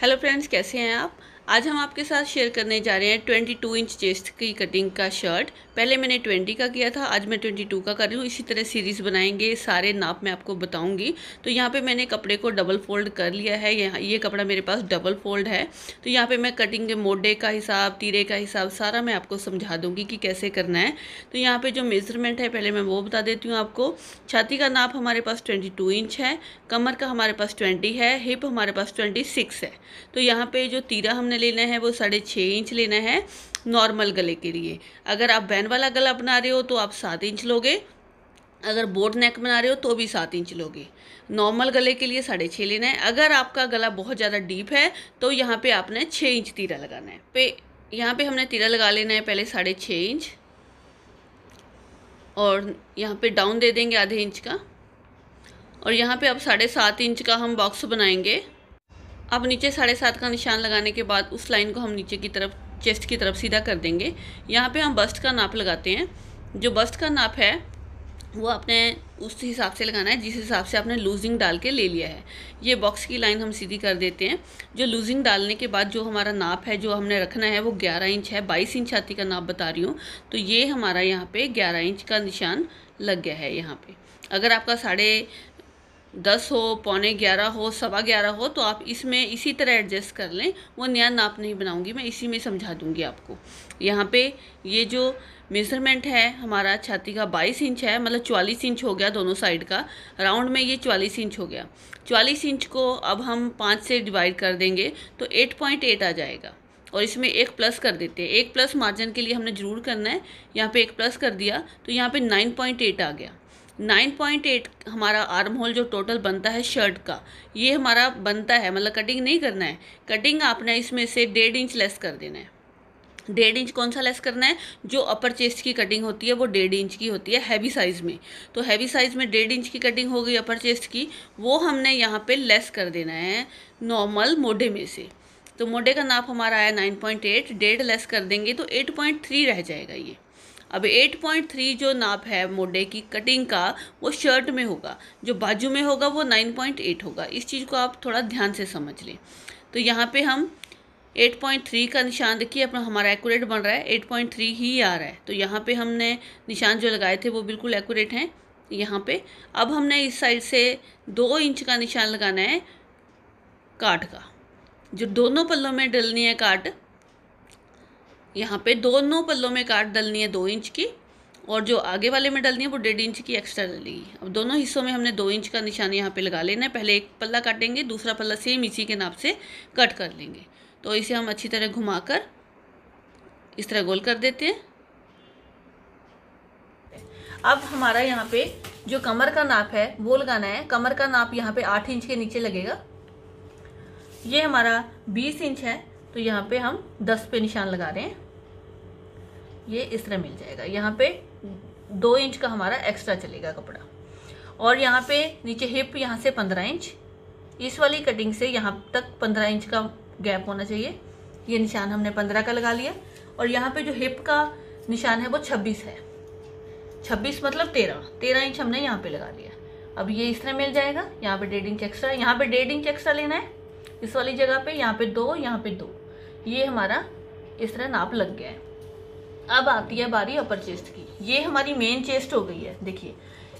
Hello friends कैसे हैं आप? आज हम आपके साथ शेयर करने जा रहे हैं 22 इंच चेस्ट की कटिंग का शर्ट पहले मैंने 20 का किया था, आज मैं 22 का कर रही हूँ। इसी तरह सीरीज़ बनाएँगे, सारे नाप मैं आपको बताऊँगी। तो यहाँ पे मैंने कपड़े को डबल फोल्ड कर लिया है। यहाँ, ये कपड़ा मेरे पास डबल फोल्ड है। तो यहाँ पे मैं कटिंग के मोडे का हिसाब, तीरे का हिसाब, सारा मैं आपको समझा दूँगी कि कैसे करना है। तो यहाँ पर जो मेज़रमेंट है, पहले मैं वो बता देती हूँ आपको। छाती का नाप हमारे पास ट्वेंटी इंच है। कमर का हमारे पास ट्वेंटी है। हिप हमारे पास ट्वेंटी है। तो यहाँ पर जो तीरा हमने हमने लेना है, वो साढ़े छः इंच लेना है नॉर्मल गले के लिए। अगर आप बैन वाला गला बना रहे हो तो आप सात इंच लोगे। अगर बोर्ड नेक बना रहे हो तो भी सात इंच लोगे। नॉर्मल गले के लिए साढ़े छः लेना है। अगर आपका गला बहुत ज़्यादा डीप है तो यहाँ पे आपने छः इंच तीरा लगाना है। पे, यहाँ पे हमने तीरा लगा लेना है पहले साढ़े छः इंच। और यहाँ पे डाउन दे देंगे आधे इंच का। और यहाँ पे अब साढ़े सात इंच का हम बॉक्स बनाएँगे। अब नीचे साढ़े सात का निशान लगाने के बाद उस लाइन को हम नीचे की तरफ़ चेस्ट की तरफ़ सीधा कर देंगे। यहाँ पे हम बस्ट का नाप लगाते हैं। जो बस्ट का नाप है, वो आपने उस हिसाब से लगाना है, जिस हिसाब से आपने लूजिंग डाल के ले लिया है। ये बॉक्स की लाइन हम सीधी कर देते हैं। जो लूजिंग डालने के बाद जो हमारा नाप है, जो हमने रखना है, वो 11 इंच है। 22 इंच छाती का नाप बता रही हूँ। तो ये हमारा यहाँ पे 11 इंच का निशान लग गया है यहाँ पे। अगर आपका साढ़े दस हो, पौने ग्यारह हो, सवा ग्यारह हो तो आप इसमें इसी तरह एडजस्ट कर लें। वो नया नाप नहीं बनाऊँगी मैं, इसी में समझा दूँगी आपको। यहाँ पे ये जो मेज़रमेंट है, हमारा छाती का बाईस इंच है मतलब चवालीस इंच हो गया दोनों साइड का। राउंड में ये चवालीस इंच हो गया। चवालीस इंच को अब हम पाँच से डिवाइड कर देंगे तो एट पॉइंट एट आ जाएगा। और इसमें एक प्लस कर देते हैं। एक प्लस मार्जिन के लिए हमने ज़रूर करना है। यहाँ पे एक प्लस कर दिया तो यहाँ पे नाइन पॉइंट एट आ गया। 9.8 हमारा आर्म होल जो टोटल बनता है शर्ट का, ये हमारा बनता है मतलब कटिंग नहीं करना है। कटिंग आपने इसमें से डेढ़ इंच लेस कर देना है। डेढ़ इंच कौन सा लेस करना है? जो अपर चेस्ट की कटिंग होती है, वो डेढ़ इंच की होती है हैवी साइज़ में। तो हैवी साइज़ में डेढ़ इंच की कटिंग हो गई अपर चेस्ट की, वो हमने यहाँ पे लेस कर देना है नॉर्मल मोडे में से। तो मोडे का नाप हमारा आया नाइन पॉइंट एट, डेढ़ लेस कर देंगे तो एट पॉइंट थ्री रह जाएगा ये। अब 8.3 जो नाप है मोडे की कटिंग का, वो शर्ट में होगा। जो बाजू में होगा, वो 9.8 होगा। इस चीज़ को आप थोड़ा ध्यान से समझ लें। तो यहाँ पे हम 8.3 का निशान देखिए, अपना हमारा एक्यूरेट बन रहा है। 8.3 ही आ रहा है। तो यहाँ पे हमने निशान जो लगाए थे, वो बिल्कुल एक्यूरेट हैं। यहाँ पे अब हमने इस साइड से दो इंच का निशान लगाना है काट का। जो दोनों पल्लों में डलनी है काट यहाँ पे दोनों पल्लों में काट डलनी है दो इंच की, और जो आगे वाले में डलनी है वो डेढ़ इंच की एक्स्ट्रा डलेगी। अब दोनों हिस्सों में हमने दो इंच का निशान यहाँ पे लगा लेना है। पहले एक पल्ला काटेंगे, दूसरा पल्ला सेम इसी के नाप से कट कर लेंगे। तो इसे हम अच्छी तरह घुमाकर इस तरह गोल कर देते हैं। अब हमारा यहाँ पे जो कमर का नाप है, वो लगाना है। कमर का नाप यहाँ पे आठ इंच के नीचे लगेगा। ये हमारा बीस इंच है तो यहाँ पे हम दस पे निशान लगा रहे हैं। ये इस तरह मिल जाएगा। यहाँ पे दो इंच का हमारा एक्स्ट्रा चलेगा कपड़ा। और यहाँ पे नीचे हिप यहाँ से पंद्रह इंच। इस वाली कटिंग से यहाँ तक पंद्रह इंच का गैप होना चाहिए। ये निशान हमने पंद्रह का लगा लिया। और यहाँ पे जो हिप का निशान है वो छब्बीस है। छब्बीस मतलब तेरह। तेरह इंच हमने यहाँ पे लगा लिया। अब ये इस तरह मिल जाएगा। यहाँ पे डेढ़ इंच एक्स्ट्रा यहाँ पे डेढ़ इंच एक्स्ट्रा लेना है। इस वाली जगह पे यहाँ पे दो, यहाँ पे दो। ये हमारा इस तरह नाप लग गया है। अब आती है बारी अपर चेस्ट की। ये हमारी मेन चेस्ट हो गई है, देखिए।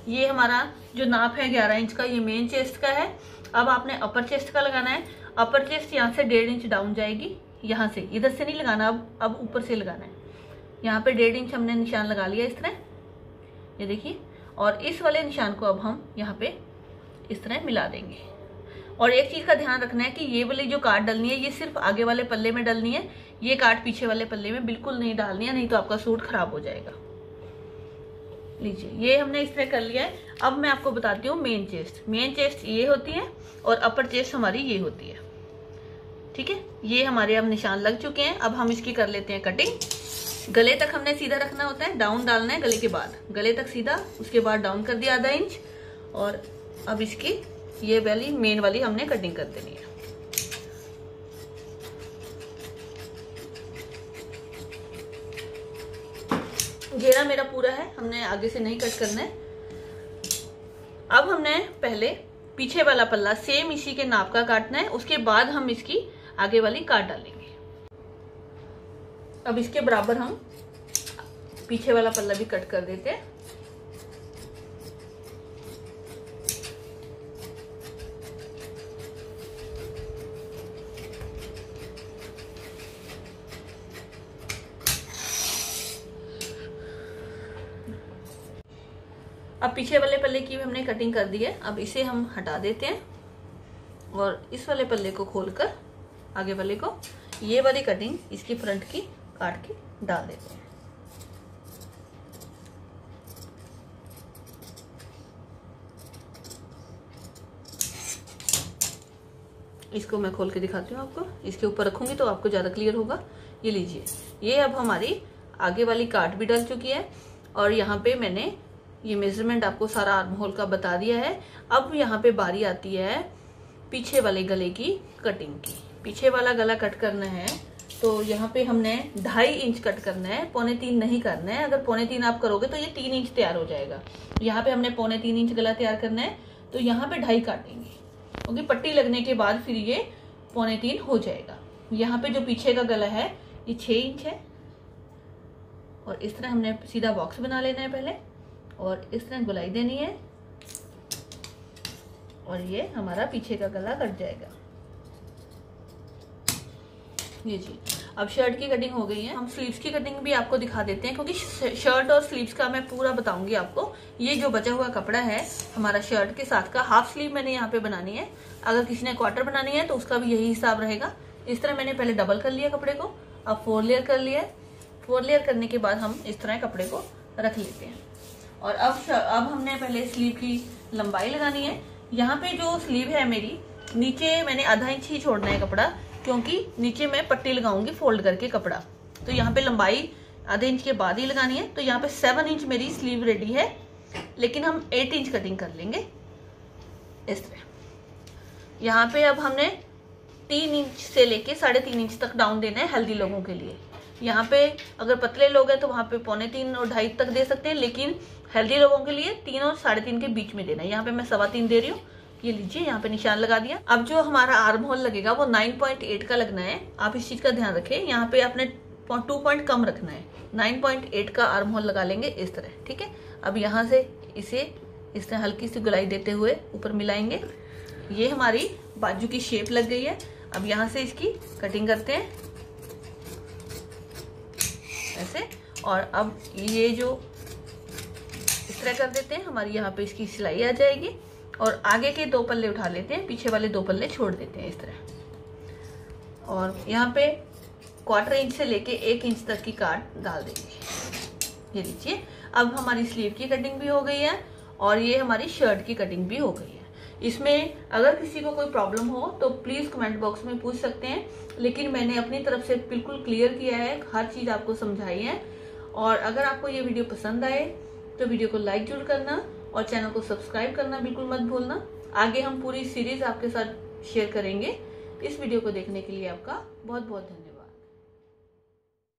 ये हमारा जो नाप है ग्यारह इंच का, ये मेन चेस्ट का है। अब आपने अपर चेस्ट का लगाना है। अपर चेस्ट यहाँ से डेढ़ इंच डाउन जाएगी, यहाँ से। इधर से नहीं लगाना, अब अब ऊपर से लगाना है। यहाँ पे डेढ़ इंच हमने निशान लगा लिया इस तरह। ये देखिए, और इस वाले निशान को अब हम यहाँ पे इस तरह मिला देंगे। और एक चीज़ का ध्यान रखना है कि ये वाली जो काट डलनी है, ये सिर्फ़ आगे वाले पल्ले में डालनी है, ये काट पीछे वाले पल्ले में बिल्कुल नहीं डालनी है, नहीं तो आपका सूट खराब हो जाएगा। लीजिए, ये हमने इस तरह कर लिया है। अब मैं आपको बताती हूँ मेन चेस्ट मेन चेस्ट ये होती है और अपर चेस्ट हमारी ये होती है। ठीक है? ये हमारे अब निशान लग चुके हैं। अब हम इसकी कर लेते हैं कटिंग गले तक हमने सीधा रखना होता है डाउन डालना है गले के बाद। गले तक सीधा, उसके बाद डाउन कर दिया आधा इंच और अब इसकी ये वाली मेन वाली हमने कटिंग कर देनी है। घेरा मेरा पूरा है, हमने आगे से नहीं कट करना है। अब हमने पहले पीछे वाला पल्ला सेम इसी के नाप का काटना है, उसके बाद हम इसकी आगे वाली काट डालेंगे। अब इसके बराबर हम पीछे वाला पल्ला भी कट कर देते हैं। अब पीछे वाले पल्ले की भी हमने कटिंग कर दी है। अब इसे हम हटा देते हैं और इस वाले पल्ले को खोलकर आगे वाले को ये वाली कटिंग इसकी फ्रंट की काट के डाल देते हैं। इसको मैं खोल के दिखाती हूँ आपको। इसके ऊपर रखूँगी तो आपको ज़्यादा क्लियर होगा। ये लीजिए। ये अब हमारी आगे वाली काट भी डल चुकी है और यहाँ पे मैंने ये मेज़रमेंट आपको सारा आर्म होल का बता दिया है। अब यहाँ पे बारी आती है पीछे वाले गले की कटिंग की। पीछे वाला गला कट करना है तो यहाँ पे हमने ढाई इंच कट करना है, पौने तीन नहीं करना है। अगर पौने तीन आप करोगे तो ये तीन इंच तैयार हो जाएगा। यहाँ पे हमने पौने तीन इंच गला तैयार करना है तो यहाँ पे ढाई काटेंगे। क्योंकि पट्टी लगने के बाद फिर ये पौने तीन हो जाएगा। यहाँ पे जो पीछे का गला है, ये छह इंच है। और इस तरह हमने सीधा बॉक्स बना लेना है पहले। और इस तरह गुलाई देनी है। और ये हमारा पीछे का गला कट जाएगा। ये जी। अब शर्ट की कटिंग हो गई है। हम स्लीव्स की कटिंग भी आपको दिखा देते हैं, क्योंकि शर्ट और स्लीव्स का मैं पूरा बताऊँगी आपको। ये जो बचा हुआ कपड़ा है, हमारा शर्ट के साथ का हाफ़ स्लीव मैंने यहाँ पे बनानी है। अगर किसी ने क्वार्टर बनानी है तो उसका भी यही हिसाब रहेगा। इस तरह मैंने पहले डबल कर लिया कपड़े को, अब फोर लेयर कर लिया फोर लेयर करने के बाद हम इस तरह कपड़े को रख लेते हैं। और अब अब हमने पहले स्लीव की लंबाई लगानी है। यहाँ पे जो स्लीव है मेरी, नीचे मैंने आधा इंच ही छोड़ना है कपड़ा, क्योंकि नीचे मैं पट्टी लगाऊँगी फोल्ड करके कपड़ा। तो यहाँ पे लंबाई आधे इंच के बाद ही लगानी है। तो यहाँ पे सेवन इंच मेरी स्लीव रेडी है, लेकिन हम एट इंच कटिंग कर लेंगे। इस तरह। यहाँ पे अब हमने तीन इंच से लेके साढ़े तीन इंच तक डाउन देना है हेल्दी लोगों के लिए। यहाँ पे अगर पतले लोग हैं तो वहाँ पे पौने तीन और ढाई तक दे सकते हैं, लेकिन हेल्दी लोगों के लिए तीन और साढ़े तीन के बीच में देना है। यहाँ पे मैं सवा तीन दे रही हूँ। ये लीजिए, यहाँ पे निशान लगा दिया। अब जो हमारा आर्म होल लगेगा, वो 9.8 का लगना है। आप इस चीज़ का ध्यान रखें, यहाँ पे आपने टू पॉइंट कम रखना है। 9.8 का आर्म होल लगा लेंगे इस तरह, ठीक है? अब यहाँ से इसे इस तरह हल्की सी गुलाई देते हुए ऊपर मिलाएँगे। ये हमारी बाजू की शेप लग गई है। अब यहाँ से इसकी कटिंग करते हैं। ऐसे। और अब ये जो इस तरह कर देते हैं, हमारी यहाँ पे इसकी सिलाई आ जाएगी। और आगे के दो पल्ले उठा लेते हैं, पीछे वाले दो पल्ले छोड़ देते हैं इस तरह। और यहाँ पे क्वार्टर इंच से लेके एक इंच तक की काट डाल देंगे। ये लीजिए अब हमारी स्लीव की कटिंग भी हो गई है और ये हमारी शर्ट की कटिंग भी हो गई है। इसमें अगर किसी को कोई प्रॉब्लम हो तो प्लीज़ कमेंट बॉक्स में पूछ सकते हैं। लेकिन मैंने अपनी तरफ़ से बिल्कुल क्लियर किया है, हर चीज़ आपको समझाई है। और अगर आपको ये वीडियो पसंद आए तो वीडियो को लाइक ज़रूर करना और चैनल को सब्सक्राइब करना बिल्कुल मत भूलना। आगे हम पूरी सीरीज़ आपके साथ शेयर करेंगे। इस वीडियो को देखने के लिए आपका बहुत बहुत धन्यवाद।